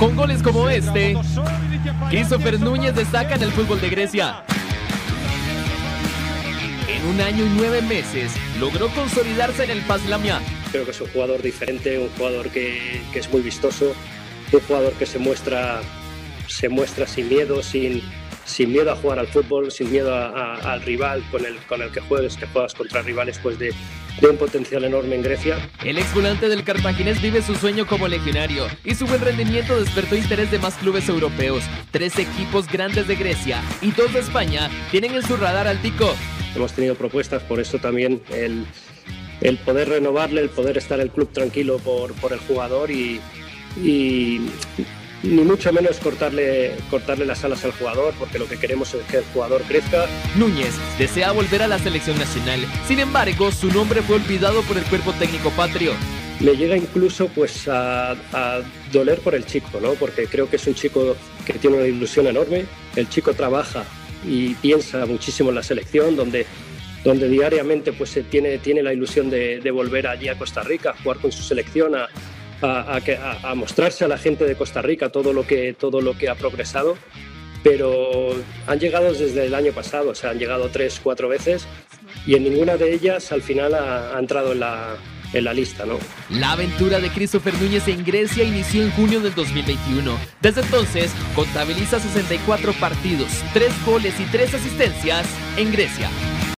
Con goles como este, Christopher Núñez destaca en el fútbol de Grecia. En un año y nueve meses logró consolidarse en el Paslamia. Creo que es un jugador diferente, un jugador que, que es muy vistoso, un jugador que se muestra, se muestra sin miedo, sin, sin miedo a jugar al fútbol, sin miedo a- a- al rival con el, con el que juegues, que juegas contra rivales pues de, de un potencial enorme en Grecia. El ex volante del Cartaginés vive su sueño como legionario y su buen rendimiento despertó interés de más clubes europeos. Tres equipos grandes de Grecia y dos de España tienen en su radar al Tico. Hemos tenido propuestas, por eso también el, el poder renovarle, el poder estar el club tranquilo por, por el jugador y, y ni mucho menos cortarle, cortarle las alas al jugador, porque lo que queremos es que el jugador crezca. Núñez desea volver a la selección nacional, sin embargo su nombre fue olvidado por el cuerpo técnico patrio. Me llega incluso pues a, a doler por el chico, ¿no? porque creo que es un chico que tiene una ilusión enorme, el chico trabaja y piensa muchísimo en la selección, donde, donde diariamente pues, se tiene, tiene la ilusión de, de volver allí a Costa Rica, a jugar con su selección, a, a- a a- mostrarse a la gente de Costa Rica todo lo que, todo lo que ha progresado. Pero han llegado desde el año pasado, o sea, han llegado tres, cuatro veces y en ninguna de ellas al final ha, ha entrado en la, en la lista, ¿no? La aventura de Christopher Núñez en Grecia inició en junio del 2021. Desde entonces contabiliza 64 partidos, 3 goles y 3 asistencias en Grecia.